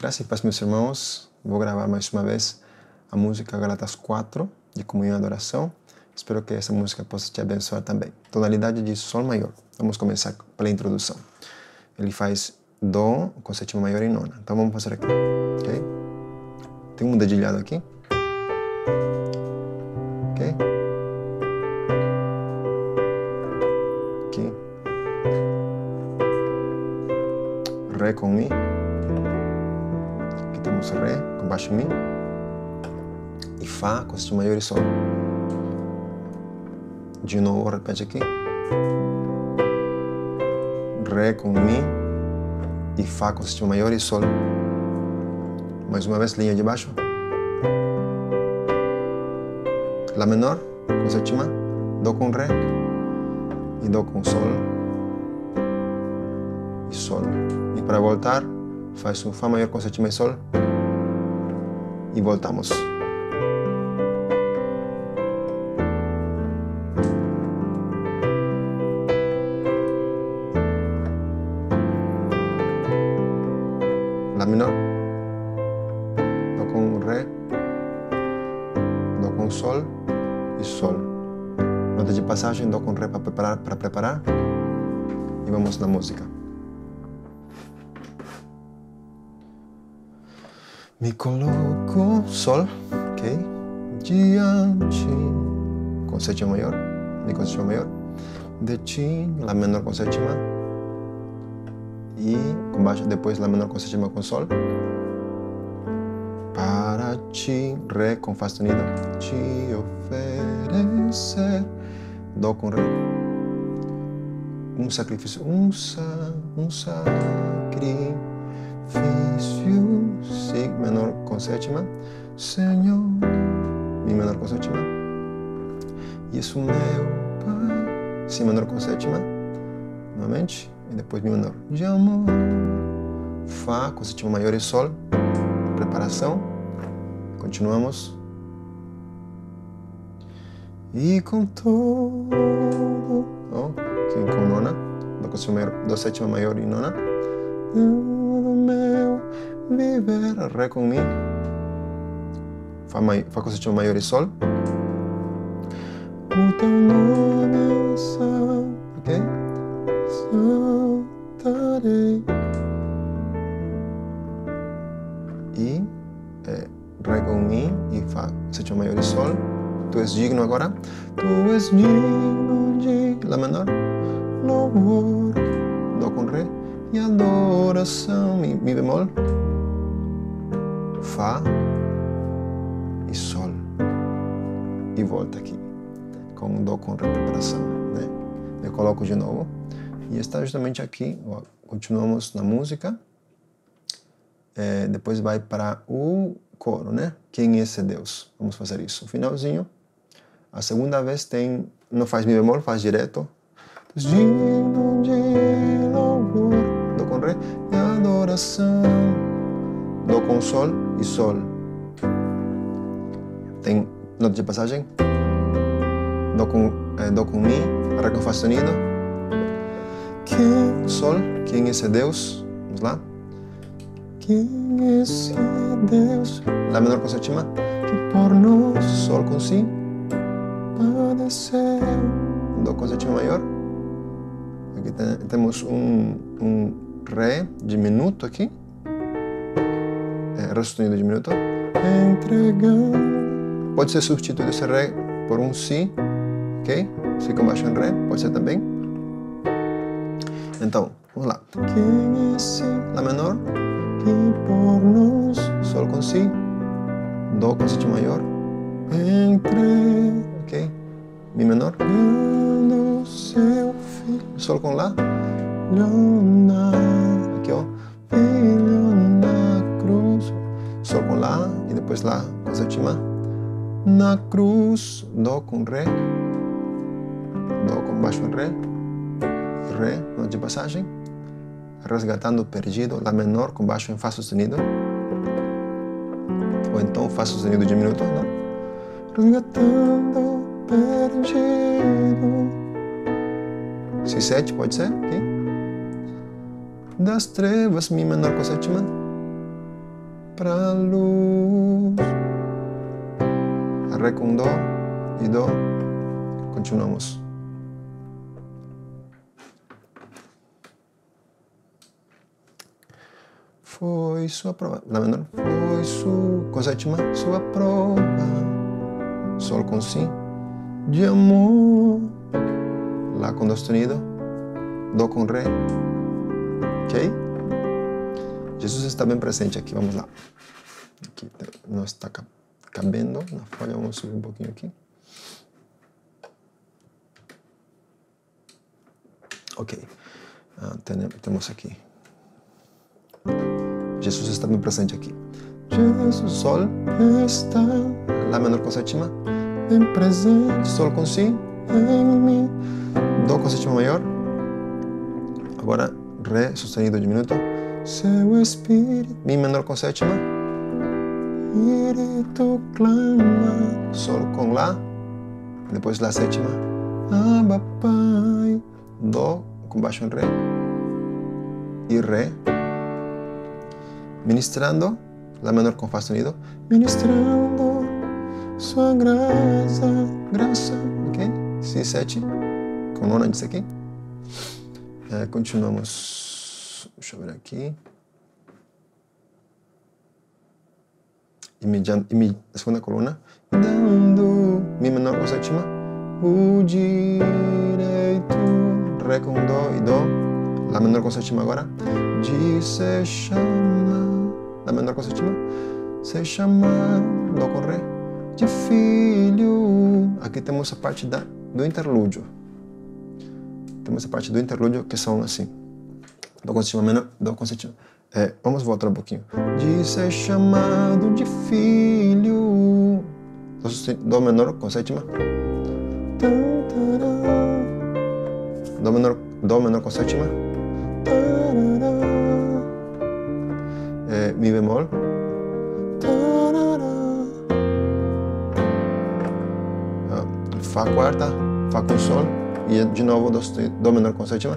Graças e paz, meus irmãos. Vou gravar mais uma vez a música Galatas 4, de comunhão e adoração. Espero que essa música possa te abençoar também. Tonalidade de Sol maior. Vamos começar pela introdução. Ele faz Dó com sétima maior e nona. Então vamos fazer aqui, ok? Tem um dedilhado aqui. Ok? Aqui. Ré com Mi. Temos Ré com baixo Mi. E Fá com sétima maior e Sol. De novo, repete aqui. Ré com Mi e Fá com sétima maior e Sol. Mais uma vez, linha de baixo. Lá menor com sétima, Dó com Ré e Dó com Sol e Sol. E para voltar, faz um Fá maior com sétima e Sol e voltamos. Lá menor, Dó com Ré, Dó com Sol e Sol. Nota de passagem, Dó com Ré para preparar, para preparar. E vamos na música. Me coloco Sol, ok? Diante, com sétima maior, Mi com sétima maior, de Ti, Lá menor com sétima e com baixo depois Lá menor com sétima com Sol. Para Ti, Ré com Fá sustenido, Te oferecer, Dó com Ré. Um sacrifício, um, sa, um sacrifício, Si menor com sétima, Senhor, Mi menor com sétima. Isso meu Pai, Si menor com sétima, novamente, e depois Mi menor. De amor, Fá com sétima maior e Sol, preparação, continuamos. E com todo, oh, aqui com nona, maior, Dó sétima maior e nona. Viver, Ré com Mi, Fá, mai, Fá com sétima maior e Sol. O teu nome é santo, ok? Santarei. E é, Ré com Mi e Fá, sétima maior e Sol. Tu és digno agora. Tu és digno de Lá menor, louvor, Dó com Ré e adoração, Mi, mi bemol, Fá e Sol. E volta aqui com Dó com Ré preparação. Né? Eu coloco de novo e está justamente aqui. Ó, continuamos na música. É, depois vai para o coro, né? Quem é esse Deus? Vamos fazer isso. Finalzinho. A segunda vez tem, não faz mi bemol, faz direto. Dó com Ré e adoração, Dó com Sol e Sol. Tem nota de passagem? Dó com, eh, Dó com Mi, Ré com Fá sustenido. Quem, Sol, quem é esse Deus? Vamos lá. Quem é esse Deus? Lá menor com sétima. Que por nós, Sol com Si, padeceu. Dó com sétima maior. Aqui tem, temos um, um Ré diminuto aqui. Ré sustenido diminuto. Entregando. Pode ser substituído esse Ré por um Si, ok? Si com baixo em Ré, pode ser também. Então, vamos lá. Quem é Si? Lá menor. Que por nós, Sol com Si, Dó com sétima maior, entre, ok? Mi menor, seu filho, Sol com Lá, na, Lá com sétima, na cruz, Dó com Ré, Dó com baixo em Ré, Ré, nota de passagem, resgatando perdido, Lá menor com baixo em Fá sustenido, ou então Fá sustenido diminuto, não? Resgatando perdido. Si 7 pode ser, aqui. Das trevas, Mi menor com sétima, para luz. Ré com Dó e Dó. Continuamos. Foi sua prova. Lá menor. Foi sua. Com sétima. Sua prova. Sol com Si. De amor. Lá com Dó sustenido. Dó com Ré. Ok? Jesus está bem presente aqui. Vamos lá. Aqui não está cabendo na folha. Vamos subir um pouquinho aqui. Ok. Ah, temos aqui. Jesus está bem presente aqui. Jesus, Sol está, Lá menor com sétima, bem presente, Sol com Si em mim, Dó com sétima maior, agora Ré sustenido diminuto, seu Espírito, Mi menor com sétima, Espírito clama, Sol com Lá, depois Lá sétima, Abba Pai, Dó com baixo em Ré, e Ré, ministrando, Lá menor com Fá sustenido, ministrando sua graça, graça, ok? Si 7, com nona disso aqui. É, continuamos, deixa eu ver aqui. E, e a segunda coluna, dando Mi menor com sétima, o direito, Ré com Dó e Dó, Lá menor com sétima agora, de se chama, Lá menor com sétima, se chamar, Dó com Ré, de filho. Aqui temos a parte da, do interlúdio. Temos a parte do interlúdio que são assim. Menor, Dó com sétima. É, vamos voltar um pouquinho. De chamado de filho. Dó menor com sétima. Dó menor, Dó menor com sétima. É, mi bemol. Fá quarta, Fá com Sol e de novo dó menor com sétima.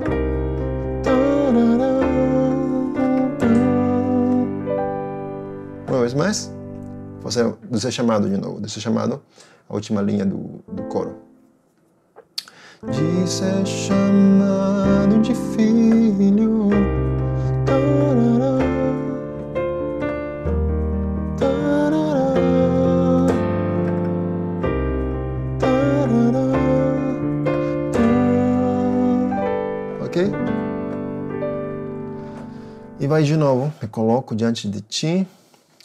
Vez mais, fazer do ser chamado de novo, do ser chamado, a última linha do, do coro. De ser chamado de filho. Tarará, tarará, tarará. Ok? E vai de novo, me coloco diante de ti.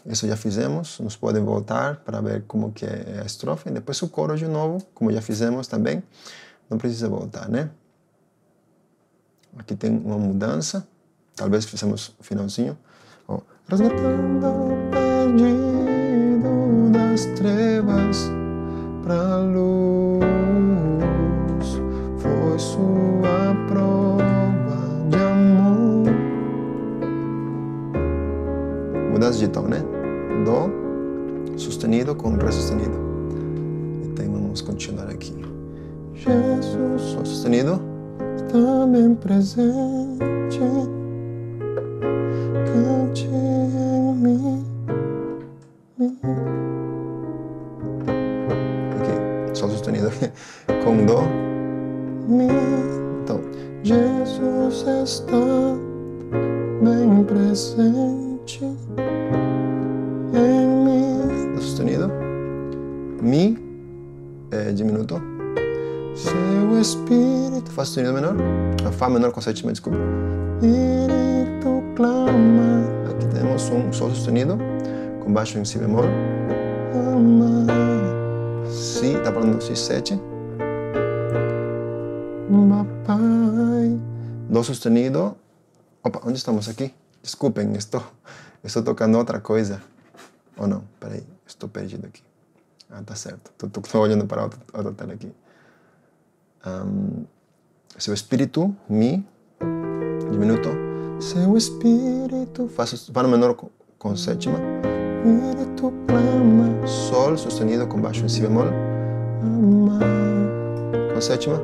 Isso já fizemos, nos podem voltar para ver como que é a estrofe. Depois o coro de novo, como já fizemos também. Não precisa voltar, né? Aqui tem uma mudança. Talvez fizemos o finalzinho. Oh. Resgatando o perdido das trevas pra luz. Foi sua prova de amor. Mudança de tom, né? Dó sustenido com Ré sustenido. Então vamos continuar aqui. Jesus, Sol sustenido, está bem presente. Cante em mim. Ok, Sol sustenido com Dó. Mi. Então, Jesus está bem presente Mi é diminuto. Seu espírito, Fá sustenido menor, a Fá menor com sétima, desculpa. Espírito clama. Aqui temos um Sol sustenido, com baixo em Si bemol. Ama. Si, está falando Si 7. Papai. Dó sustenido. Opa, onde estamos aqui? Desculpem, estou, estou tocando outra coisa. Ou oh, não, peraí, estou perdido aqui. Ah, tá certo. Estou olhando para outra, outra tela aqui. Um, seu espírito, mi, diminuto. Seu espírito, faço Fá no menor com, com sétima. Espírito clama. Sol sustenido com baixo em Si bemol. Ama. Com sétima.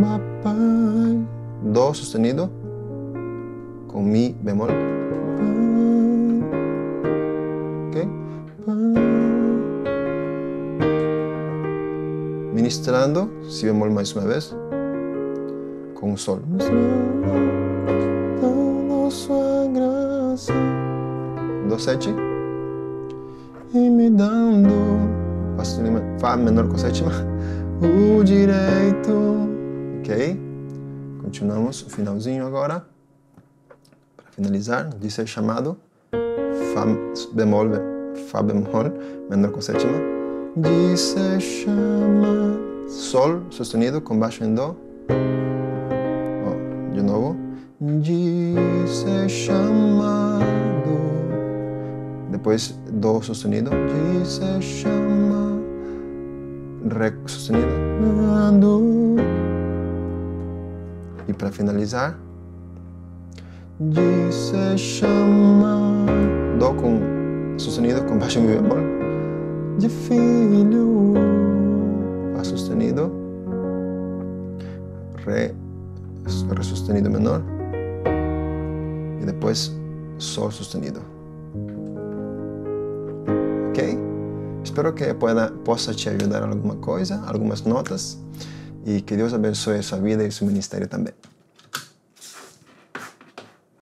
Papai. Dó sustenido com Mi bemol. Ministrando, si bemol mais uma vez, com o sol. Do sete. E me dando Fá menor com sétima, o direito, ok? Continuamos o finalzinho agora, para finalizar, de ser chamado, Fá bemol, Fá bemol, menor com sétima, de ser chama, Sol sustenido com baixo em Dó, oh, de novo, de ser chamado, depois Dó sustenido, de ser chama, Ré sustenido, e para finalizar, de se chama Dó com sustenido com baixo mi bemol, de filho, Fá sustenido, Ré, Ré sustenido menor, e depois Sol sustenido. Ok? Espero que pueda, possa te ajudar alguma coisa, algumas notas, e que Deus abençoe a sua vida e seu ministério também.